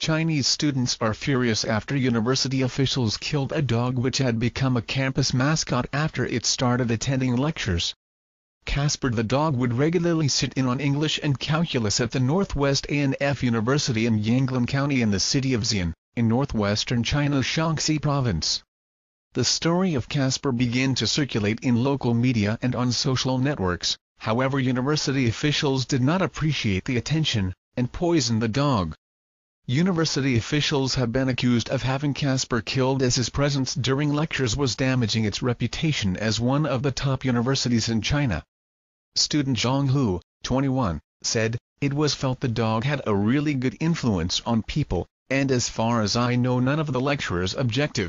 Chinese students are furious after university officials killed a dog which had become a campus mascot after it started attending lectures. Casper the dog would regularly sit in on English and calculus at the Northwest A&F University in Yangling County in the city of Xi'an, in northwestern China's Shaanxi province. The story of Casper began to circulate in local media and on social networks, however university officials did not appreciate the attention, and poisoned the dog. University officials have been accused of having Casper killed as his presence during lectures was damaging its reputation as one of the top universities in China. Student Zhang Hu, 21, said, It was felt the dog had a really good influence on people, and as far as I know none of the lecturers objective.